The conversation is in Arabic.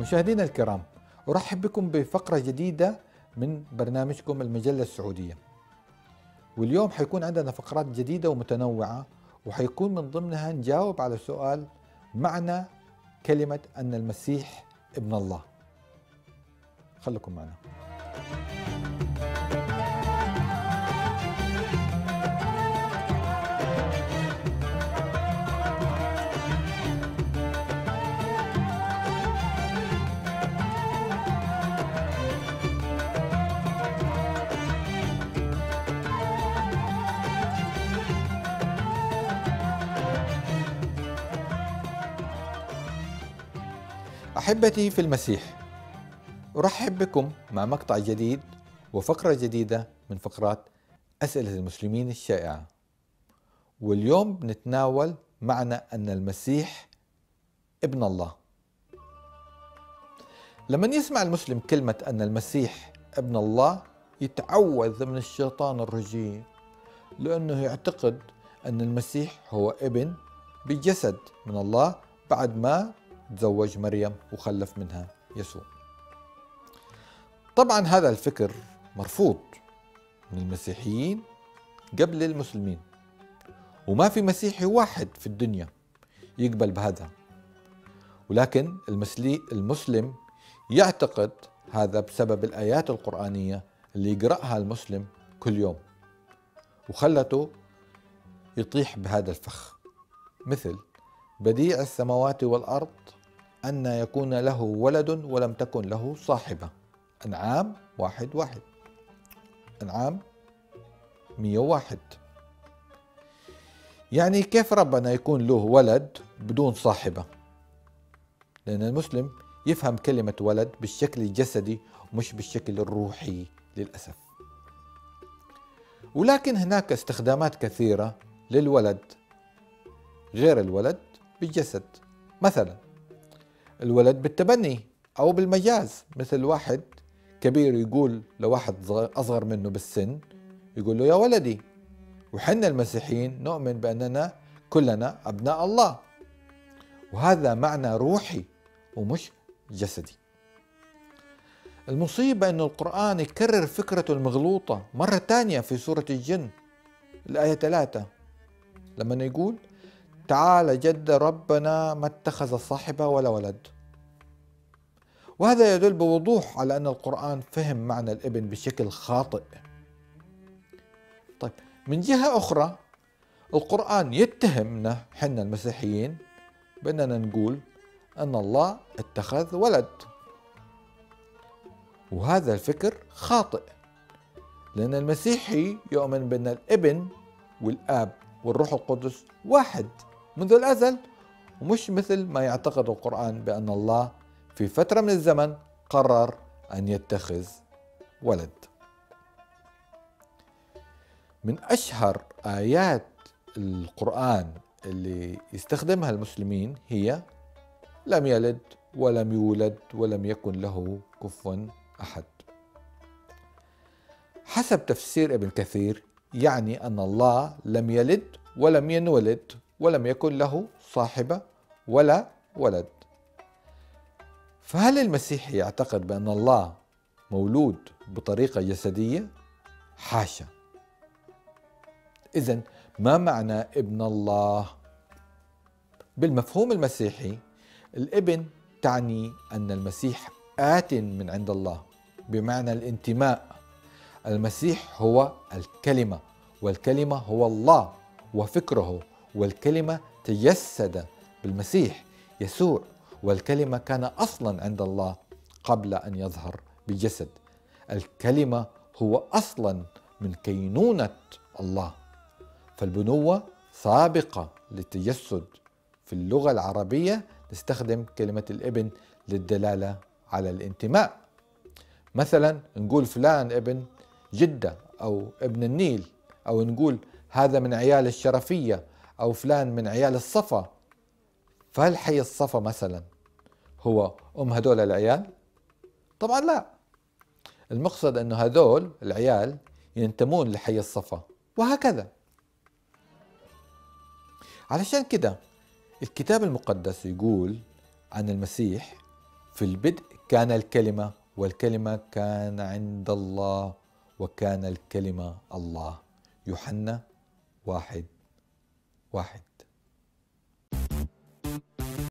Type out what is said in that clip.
مشاهدينا الكرام أرحب بكم بفقرة جديدة من برنامجكم المجلة السعودية. واليوم حيكون عندنا فقرات جديدة ومتنوعة وحيكون من ضمنها نجاوب على سؤال معنى كلمة أن المسيح ابن الله. خليكم معنا. أحبتي في المسيح أرحب بكم مع مقطع جديد وفقرة جديدة من فقرات أسئلة المسلمين الشائعة. واليوم بنتناول معنى أن المسيح ابن الله. لما يسمع المسلم كلمة أن المسيح ابن الله يتعوذ من الشيطان الرجيم لأنه يعتقد أن المسيح هو ابن بجسد من الله بعد ما تزوج مريم وخلف منها يسوع. طبعا هذا الفكر مرفوض من المسيحيين قبل المسلمين وما في مسيحي واحد في الدنيا يقبل بهذا. ولكن المسلم يعتقد هذا بسبب الآيات القرآنية اللي يقرأها المسلم كل يوم وخلته يطيح بهذا الفخ. مثل بديع السماوات والأرض أن يكون له ولد ولم تكن له صاحبة. أنعام واحد واحد. أنعام مية واحد يعني كيف ربنا يكون له ولد بدون صاحبة؟ لأن المسلم يفهم كلمة ولد بالشكل الجسدي ومش بالشكل الروحي للأسف. ولكن هناك استخدامات كثيرة للولد. غير الولد بالجسد. مثلا الولد بالتبني أو بالمجاز. مثل واحد كبير يقول لواحد أصغر منه بالسن يقول له يا ولدي وحنا المسيحيين نؤمن بأننا كلنا أبناء الله. وهذا معنى روحي ومش جسدي. المصيبة أن القرآن يكرر فكرته المغلوطة مرة ثانية في سورة الجن الآية ثلاثة. لما يقول تعالى جد ربنا ما اتخذ صاحبة ولا ولد. وهذا يدل بوضوح على أن القرآن فهم معنى الإبن بشكل خاطئ. طيب من جهة أخرى القرآن يتهمنا حنا المسيحيين بأننا نقول أن الله اتخذ ولد. وهذا الفكر خاطئ لأن المسيحي يؤمن بأن الإبن والآب والروح القدس واحد. منذ الأزل ومش مثل ما يعتقد القرآن بأن الله في فترة من الزمن قرر أن يتخذ ولد. من أشهر آيات القرآن اللي يستخدمها المسلمين هي لم يلد ولم يولد ولم يكن له كفوا أحد. حسب تفسير ابن كثير يعني أن الله لم يلد ولم ينولد ولم يكن له صاحبة ولا ولد فهل المسيحي يعتقد بأن الله مولود بطريقة جسدية؟ حاشا إذا ما معنى ابن الله؟ بالمفهوم المسيحي الابن تعني أن المسيح آت من عند الله بمعنى الانتماء المسيح هو الكلمة والكلمة هو الله وفكره والكلمة تجسد بالمسيح يسوع والكلمة كان أصلا عند الله قبل أن يظهر بجسد الكلمة هو أصلا من كينونة الله. فالبنوة سابقة للتجسد. في اللغة العربية نستخدم كلمة الإبن للدلالة على الانتماء. مثلا نقول فلان ابن جدة أو ابن النيل أو نقول هذا من عيال الشرفية أو فلان من عيال الصفا. فهل حي الصفا مثلا هو أم هدول العيال؟ طبعا لا. المقصد أنه هذول العيال ينتمون لحي الصفا وهكذا. علشان كده الكتاب المقدس يقول عن المسيح في البدء كان الكلمة والكلمة كان عند الله وكان الكلمة الله. يوحنا واحد. واحد.